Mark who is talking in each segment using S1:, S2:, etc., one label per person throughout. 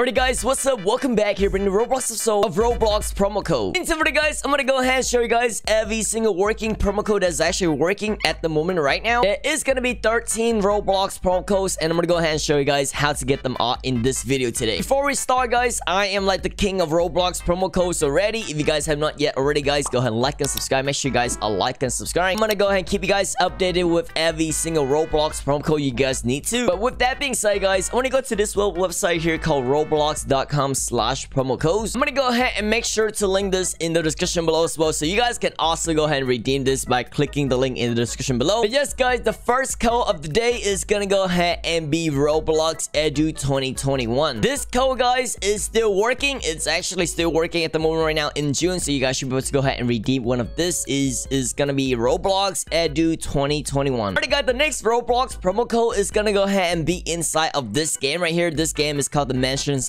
S1: Alrighty guys, what's up? Welcome back here in the Roblox episode of Roblox promo code. In video guys, I'm gonna go ahead and show you guys every single working promo code that's actually working at the moment right now. There is gonna be 13 Roblox promo codes and I'm gonna go ahead and show you guys how to get them all in this video today. Before we start guys, I am like the king of Roblox promo codes already. If you guys have not yet already guys, go ahead and like and subscribe. Make sure you guys are like and subscribe. I'm gonna go ahead and keep you guys updated with every single Roblox promo code you guys need to. But with that being said guys, I wanna go to this website here called Roblox roblox.com slash promo codes. I'm gonna go ahead and make sure to link this in the description below as well. So you guys can also go ahead and redeem this by clicking the link in the description below. But yes, guys, the first code of the day is gonna go ahead and be Roblox Edu 2021. This code, guys, is still working. It's actually still working at the moment right now in June. So you guys should be able to go ahead and redeem one of this is, is gonna be Roblox Edu 2021. Alright, guys, the next Roblox promo code is gonna go ahead and be inside of this game right here. This game is called the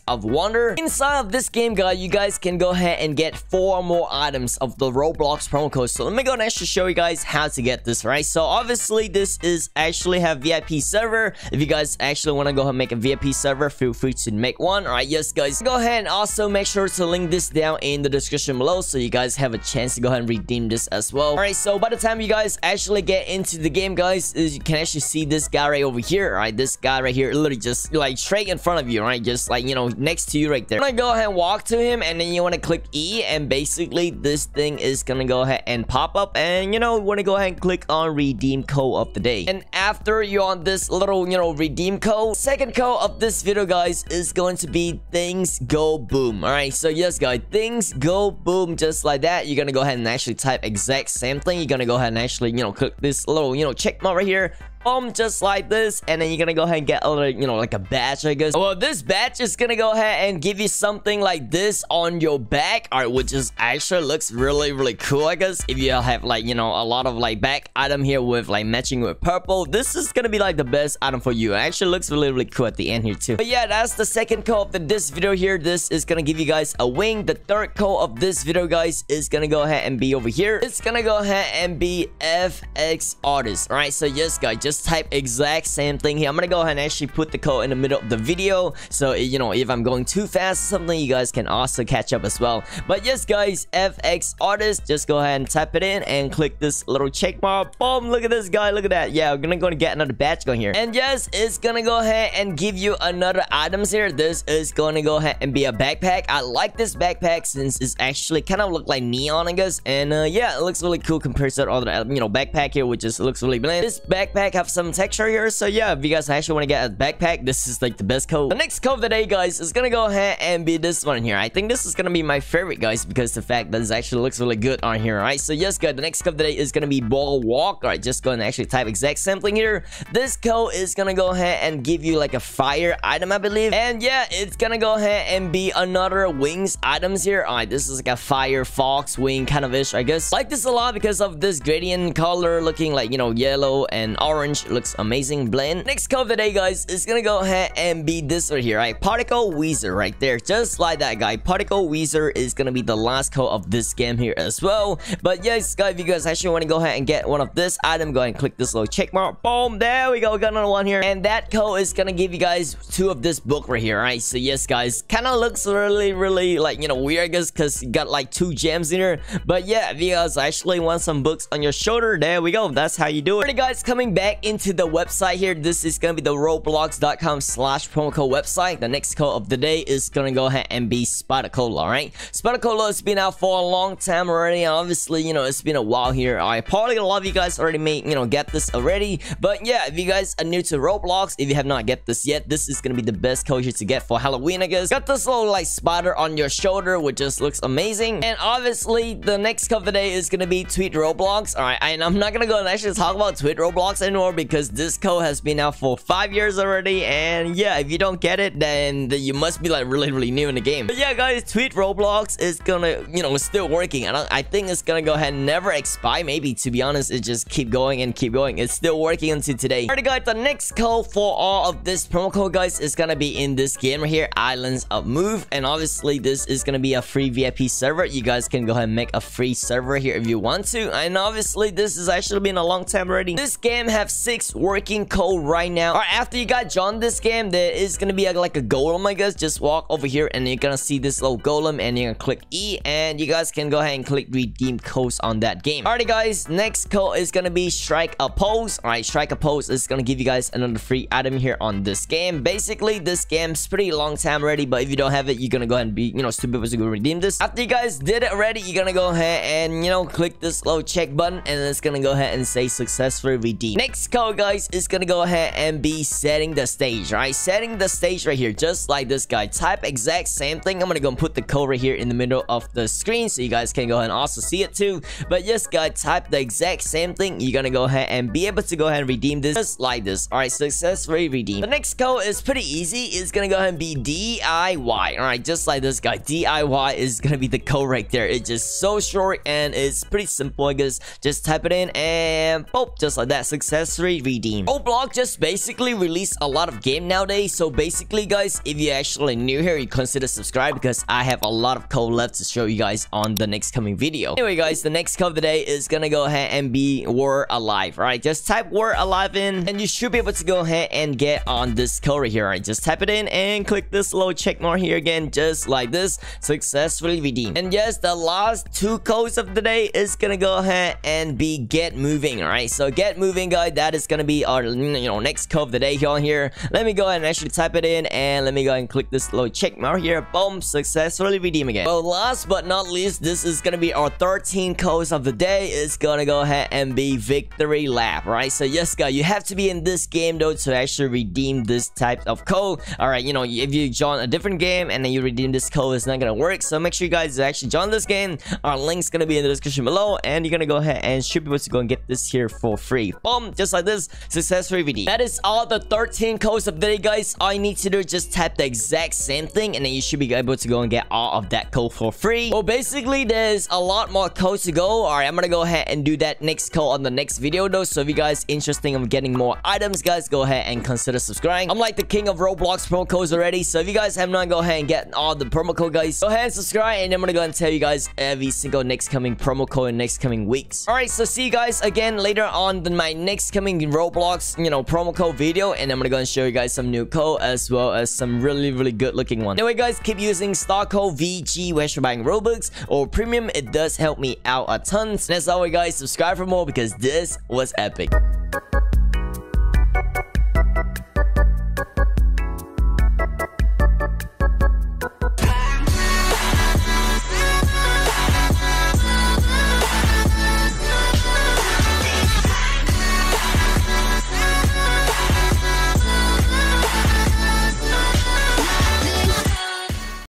S1: Of Wonder. Inside of this game, guys, you guys can go ahead and get four more items of the Roblox promo code. So let me go and actually show you guys how to get this, right? So obviously, this is actually have VIP server. If you guys actually want to go ahead and make a VIP server, feel free to make one. All right, yes, guys. Go ahead and also make sure to link this down in the description below so you guys have a chance to go ahead and redeem this as well. All right, so by the time you guys actually get into the game, guys, you can actually see this guy right over here, all right? This guy right here, literally just like straight in front of you, right? Just like, you know, next to you right there. I'm gonna go ahead and walk to him and then you want to click E and basically this thing is gonna go ahead and pop up and you know, want to go ahead and click on redeem code of the day. And after you're on this little, you know, redeem code, second code of this video, guys, is going to be things go boom. All right, so yes, guys, things go boom just like that. You're gonna go ahead and actually type exact same thing. You're gonna go ahead and actually, you know, click this little, you know, check mark right here boom just like this and then you're gonna go ahead and get a little you know like a badge i guess. Well this badge is gonna go ahead and give you something like this on your back all right which is actually looks really really cool i guess. If you have like you know a lot of like back item here with like matching with purple this is gonna be like the best item for you. It actually looks really really cool at the end here too. But yeah that's the second code of this video here. This is gonna give you guys a wing. The third code of this video guys is gonna go ahead and be over here. It's gonna go ahead and be fx artist all right? So yes guys just just type exact same thing here. I'm gonna go ahead and actually put the code in the middle of the video. So, you know, if I'm going too fast or something, you guys can also catch up as well. But yes, guys, FX Artist, just go ahead and type it in and click this little check mark. Boom, look at this guy, look at that. Yeah, we're gonna go and get another batch going here. And yes, it's gonna go ahead and give you another items here. This is gonna go ahead and be a backpack. I like this backpack since it's actually kind of look like neon, I guess. And uh, yeah, it looks really cool compared to the other, you know, backpack here, which just looks really bland. This backpack have some texture here. So yeah, if you guys actually want to get a backpack, this is like the best code. The next code of the day, guys, is gonna go ahead and be this one here. I think this is gonna be my favorite, guys, because the fact that this actually looks really good on here, alright? So yes, guys, the next code of the day is gonna be boardwalk. Alright, just go and actually type exact sampling here. This code is gonna go ahead and give you like a fire item, I believe. And yeah, it's gonna go ahead and be another wings items here. Alright, this is like a fire fox wing kind of ish, I guess. Like this a lot because of this gradient color looking like, you know, yellow and orange looks amazing blend. Next code of the day, guys, is gonna go ahead and be this right here, right? Particle Wizard right there. Just like that, guy. Particle Wizard is gonna be the last code of this game here as well. But yes, guys, if you guys actually want to go ahead and get one of this item, go ahead and click this little check mark. Boom, there we go. We got another one here. And that code is gonna give you guys two of this book right here, right? So yes, guys, kind of looks really, really like, you know, weird, I guess, because you got like two gems in here. But yeah, if you guys actually want some books on your shoulder, there we go. That's how you do it. Alright, guys, coming back into the website here. This is going to be the roblox.com slash promo code website. The next code of the day is going to go ahead and be Spider Cola, alright? Spider Cola has been out for a long time already. Obviously, you know, it's been a while here. I probably a lot of you guys already made, you know, get this already. But yeah, if you guys are new to Roblox, if you have not get this yet, this is going to be the best code here to get for Halloween, I guess. Got this little, like, spider on your shoulder, which just looks amazing. And obviously, the next code of the day is going to be Tweet Roblox. Alright, and I'm not going to go and actually talk about Tweet Roblox anymore because this code has been out for five years already. And yeah, if you don't get it, then you must be like really, really new in the game. But yeah, guys, Tweet Roblox is gonna, you know, still working. And I, I think it's gonna go ahead and never expire. Maybe, to be honest, it just keep going and keep going. It's still working until today. Alright, guys, the next code for all of this promo code, guys, is gonna be in this game right here, Islands of Move. And obviously, this is gonna be a free VIP server. You guys can go ahead and make a free server here if you want to. And obviously, this has actually been a long time already. This game have six working code right now. Alright, after you got John this game, there is gonna be a, like a golem, I guess. Just walk over here and you're gonna see this little golem and you're gonna click E and you guys can go ahead and click redeem codes on that game. Alrighty guys, next code is gonna be strike a pose. Alright, strike a pose is gonna give you guys another free item here on this game. Basically, this game's pretty long time already, but if you don't have it, you're gonna go ahead and be, you know, stupid to redeem this. After you guys did it already, you're gonna go ahead and, you know, click this little check button and it's gonna go ahead and say successfully redeemed. Next code, guys, is gonna go ahead and be setting the stage, right? Setting the stage right here, just like this guy. Type exact same thing. I'm gonna go and put the code right here in the middle of the screen so you guys can go ahead and also see it too. But yes, guys, type the exact same thing. You're gonna go ahead and be able to go ahead and redeem this just like this. All right, successfully redeemed. The next code is pretty easy. It's gonna go ahead and be DIY. All right, just like this guy. DIY is gonna be the code right there. It's just so short and it's pretty simple, I guess. Just type it in and boom, just like that. Successfully redeemed. Roblox just basically released a lot of game nowadays. So basically, guys, if you're actually new here, you consider subscribe because I have a lot of code left to show you guys on the next coming video. Anyway, guys, the next code of the day is gonna go ahead and be World Alive. right? just type World Alive in and you should be able to go ahead and get on this code right here. Right, just type it in and click this little check mark here again, just like this. Successfully redeemed. And yes, the last two codes of the day is gonna go ahead and be Get Moving. All right, so Get Moving, guys, that is gonna be our you know next code of the day here on here. Let me go ahead and actually type it in and let me go ahead and click this little check mark here. Boom, successfully redeem again. Well, last but not least, this is gonna be our 13 codes of the day. It's gonna go ahead and be Victory Lap, right? So yes, guys, you have to be in this game though to actually redeem this type of code. All right, you know, if you join a different game and then you redeem this code, it's not gonna work. So make sure you guys actually join this game. Our link's gonna be in the description below, and you're gonna go ahead and should be able to go and get this here for free. Boom, just like this, successfully redeemed. That is all the 13 codes of the guys. All you need to do just type the exact same thing, and then you should be able to go and get all of that code for free. Well, basically, there's a lot more codes to go. All right, I'm gonna go ahead and do that next code on the next video, though. So if you guys interested in getting more items, guys, go ahead and consider subscribing. I'm like the king of Roblox promo codes already. So if you guys have not, go ahead and get all the promo code, guys. Go ahead and subscribe, and I'm gonna go and tell you guys every single next coming promo code in next coming weeks. All right, so see you guys again later on in my next coming Roblox, you know, promo code video, and I'm gonna go and show you guys some new code as well as some really, really good looking one. Anyway, guys, keep using star code VG when you're buying Robux or Premium. It does help me out a ton. And as always, guys, subscribe for more because this was epic.